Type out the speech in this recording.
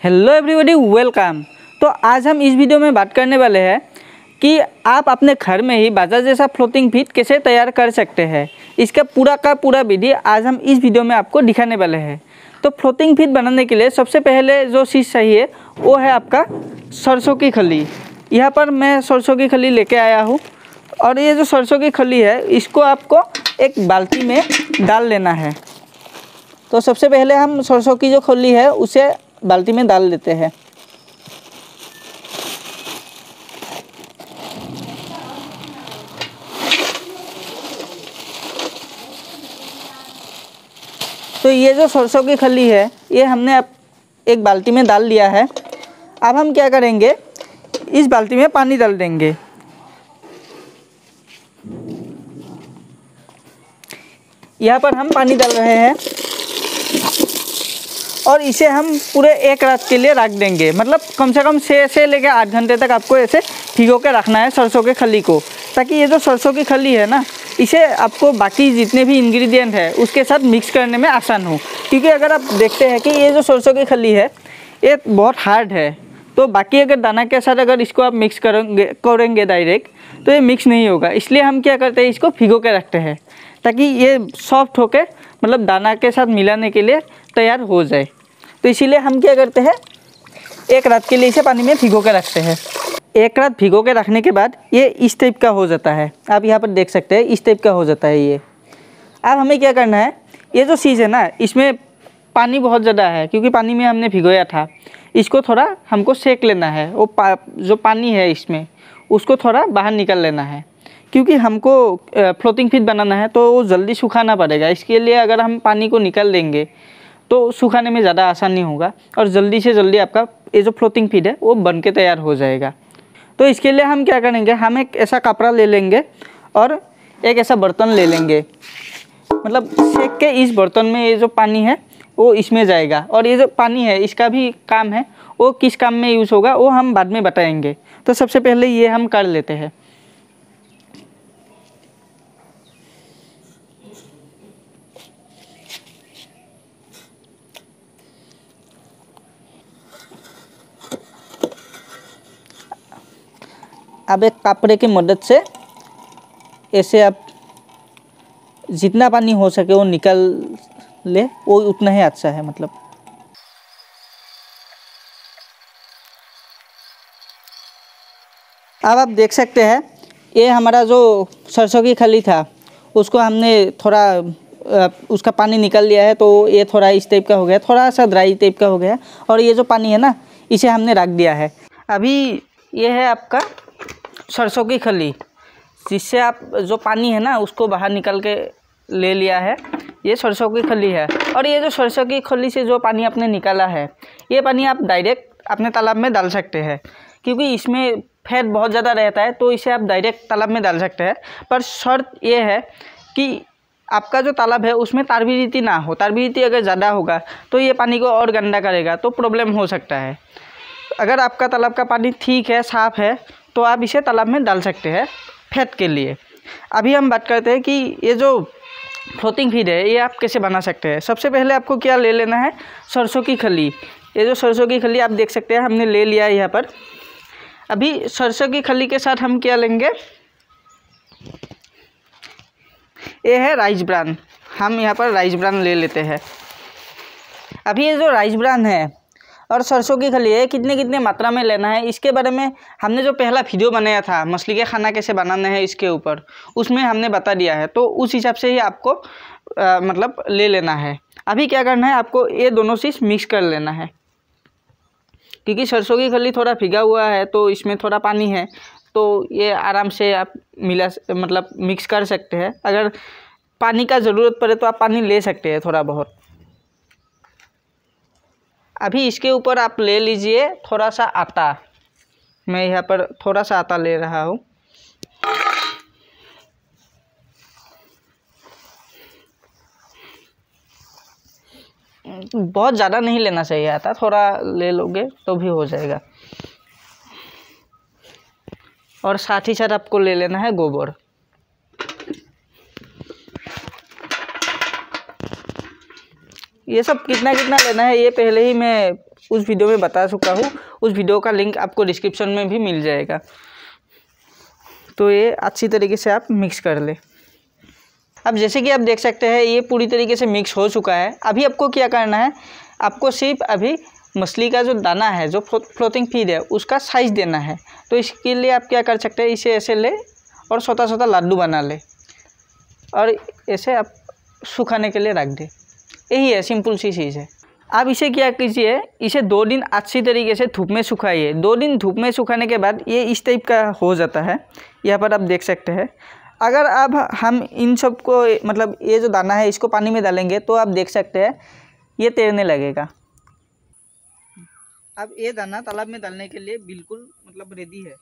Hello everybody welcome तो आज हम इस वीडियो में बात करने वाले हैं कि आप अपने घर में ही बाज़ार जैसा फ्लोटिंग फीट कैसे तैयार कर सकते हैं? इसका पूरा का पूरा विधि आज हम इस वीडियो में आपको दिखाने वाले हैं। तो फ्लोटिंग फीट बनाने के लिए सबसे पहले जो चीज़ चाहिए, वो है आपका सरसों की खली। यहाँ पर मैं सरसों की खली लेके आया हूँ। और ये जो सरसों की खली है, इसको आपको एक बाल्टी में डाल लेना है। तो सबसे पहले हम सरसों की जो खली है, उसे बाल्टी में डाल देते हैं। तो ये जो सरसों की खली है, ये हमने अब एक बाल्टी में डाल लिया है। अब हम क्या करेंगे, इस बाल्टी में पानी डाल देंगे। यहाँ पर हम पानी डाल रहे हैं। और इसे हम पूरे एक रात के लिए रख देंगे। मतलब कम से कम छः से लेकर आठ घंटे तक आपको ऐसे भिगो के रखना है सरसों के खली को। ताकि ये जो सरसों की खली है ना, इसे आपको बाकी जितने भी इंग्रेडिएंट है, उसके साथ मिक्स करने में आसान हो। क्योंकि अगर आप देखते हैं कि ये जो सरसों की खली है, ये बहुत हार्ड है। तो बाकी अगर दाना के साथ अगर इसको आप मिक्स करेंगे करेंगे डायरेक्ट तो ये मिक्स नहीं होगा। इसलिए हम क्या करते हैं, इसको भिगो के रखते हैं। ताकि ये सॉफ्ट होकर मतलब दाना के साथ मिलाने के लिए तैयार हो जाए। तो इसीलिए हम क्या करते हैं? एक रात के लिए इसे पानी में भिगो के रखते हैं। एक रात भिगो के रखने के बाद ये इस टाइप का हो जाता है। आप यहाँ पर देख सकते हैं इस टाइप का हो जाता है ये। अब हमें क्या करना है? ये जो चीज़ है ना इसमें पानी बहुत ज़्यादा है क्योंकि पानी में हमने भिगोया था। इसको थोड़ा हमको सेक लेना है। वो पा, जो पानी है इसमें उसको थोड़ा बाहर निकल लेना है। क्योंकि हमको फ्लोटिंग फिट बनाना है तो वो जल्दी सुखाना पड़ेगा। इसके लिए अगर हम पानी को निकल देंगे तो सुखाने में ज़्यादा आसानी होगा और जल्दी से जल्दी आपका ये जो फ्लोटिंग फ़ीड है, वो बन के तैयार हो जाएगा। तो इसके लिए हम क्या करेंगे, हम एक ऐसा कपड़ा ले लेंगे और एक ऐसा बर्तन ले लेंगे। मतलब सेक के इस बर्तन में ये जो पानी है, वो इसमें जाएगा और ये जो पानी है, इसका भी काम है, वो किस काम में यूज़ होगा, वो हम बाद में बताएँगे। तो सबसे पहले ये हम कर लेते हैं। अब एक कपड़े की मदद से ऐसे आप जितना पानी हो सके वो निकल ले, वो उतना ही अच्छा है मतलब। अब आप देख सकते हैं, ये हमारा जो सरसों की खली था, उसको हमने थोड़ा उसका पानी निकल लिया है तो ये थोड़ा इस टाइप का हो गया, थोड़ा सा ड्राई टाइप का हो गया, और ये जो पानी है ना, इसे हमने रख दिया है। अभी ये है आपका सरसों की खली। जिससे आप जो पानी है ना, उसको बाहर निकल के ले लिया है, ये सरसों की खली है। और ये जो सरसों की खली से जो पानी आपने निकाला है, ये पानी आप डायरेक्ट अपने तालाब में डाल सकते हैं। क्योंकि इसमें फैट बहुत ज़्यादा रहता है तो इसे आप डायरेक्ट तालाब में डाल सकते हैं। पर शर्त ये है कि आपका जो तालाब है, उसमें तारबीरीती ना हो। तारबीरीती अगर ज़्यादा होगा तो ये पानी को और गंदा करेगा तो प्रॉब्लम हो सकता है। अगर आपका तालाब का पानी ठीक है, साफ़ है तो आप इसे तालाब में डाल सकते हैं फैट के लिए। अभी हम बात करते हैं कि ये जो फ्लोटिंग फ़ीड है, ये आप कैसे बना सकते हैं? सबसे पहले आपको क्या ले लेना है? सरसों की खली। ये जो सरसों की खली आप देख सकते हैं, हमने ले लिया है यहाँ पर। अभी सरसों की खली के साथ हम क्या लेंगे? ये है राइस ब्रान हम यहाँ पर राइस ब्रान ले लेते हैं। अभी ये जो राइस ब्रान है और सरसों की खली है कितने कितने मात्रा में लेना है इसके बारे में हमने जो पहला वीडियो बनाया था मछली के खाना कैसे बनाना है इसके ऊपर उसमें हमने बता दिया है तो उस हिसाब से ही आपको आ, मतलब ले लेना है। अभी क्या करना है आपको ये दोनों चीज़ मिक्स कर लेना है। क्योंकि सरसों की खली थोड़ा भिगा हुआ है तो इसमें थोड़ा पानी है तो ये आराम से आप मिला मतलब मिक्स कर सकते हैं। अगर पानी का ज़रूरत पड़े तो आप पानी ले सकते हैं थोड़ा बहुत। अभी इसके ऊपर आप ले लीजिए थोड़ा सा आटा। मैं यहाँ पर थोड़ा सा आटा ले रहा हूँ। बहुत ज़्यादा नहीं लेना चाहिए आटा, थोड़ा ले लोगे तो भी हो जाएगा। और साथ ही साथ आपको ले लेना है गोबर। ये सब कितना कितना लेना है, ये पहले ही मैं उस वीडियो में बता चुका हूँ। उस वीडियो का लिंक आपको डिस्क्रिप्शन में भी मिल जाएगा। तो ये अच्छी तरीके से आप मिक्स कर ले। अब जैसे कि आप देख सकते हैं, ये पूरी तरीके से मिक्स हो चुका है। अभी आपको क्या करना है, आपको सिर्फ़ अभी मछली का जो दाना है, जो फ्लोटिंग फ़ीड है, उसका साइज़ देना है। तो इसके लिए आप क्या कर सकते हैं, इसे ऐसे ले और छोटा छोटा लड्डू बना ले। और ऐसे आप सुखाने के लिए रख दे। यही है सिंपल सी चीज़ है। आप इसे क्या कीजिए, इसे दो दिन अच्छी तरीके से धूप में सुखाइए। दो दिन धूप में सुखाने के बाद ये इस टाइप का हो जाता है। यहाँ पर आप देख सकते हैं। अगर अब हम इन सबको मतलब ये जो दाना है, इसको पानी में डालेंगे तो आप देख सकते हैं, ये तैरने लगेगा। अब ये दाना तालाब में डालने के लिए बिल्कुल मतलब रेडी है।